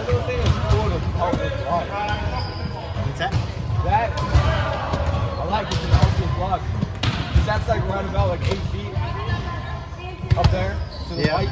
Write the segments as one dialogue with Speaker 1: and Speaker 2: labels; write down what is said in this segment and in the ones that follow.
Speaker 1: What's that?
Speaker 2: That I like it to help with block. Cause that's like around about like eight feet up there to the
Speaker 1: Yeah.
Speaker 2: right.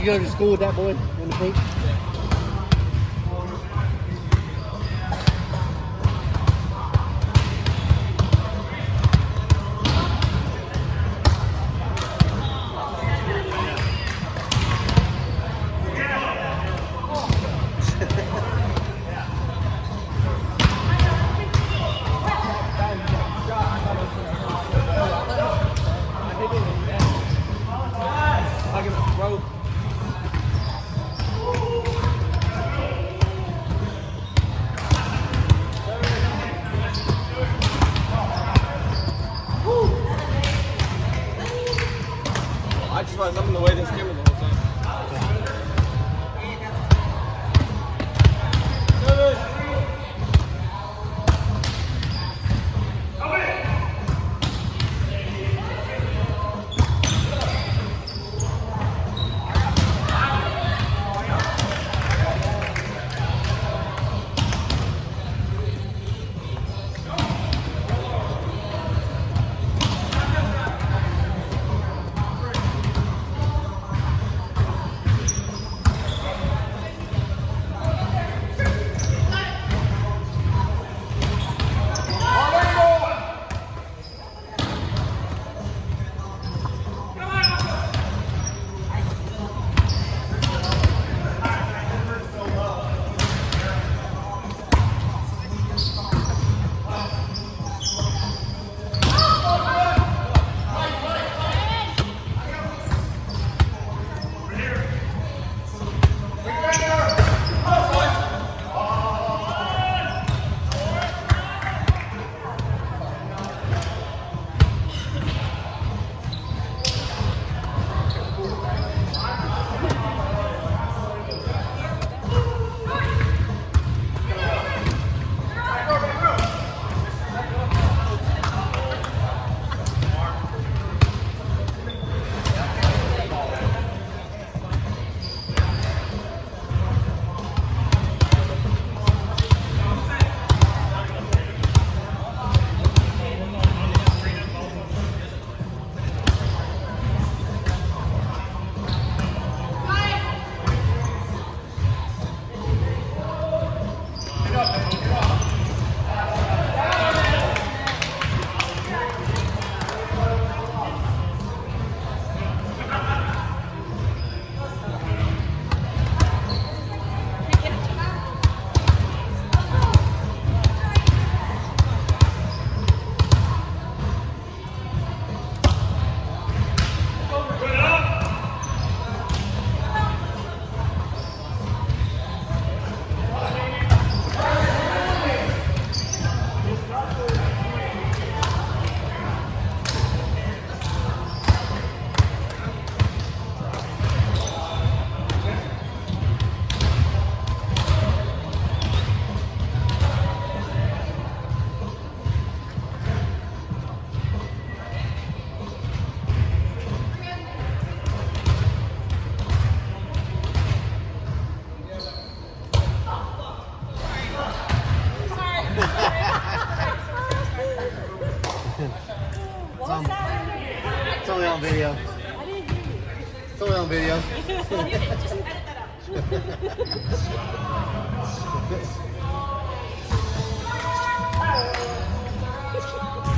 Speaker 1: You go to school with that boy in the? On video.
Speaker 3: I didn't hear you.
Speaker 1: It's only on video.
Speaker 3: Just edit that out.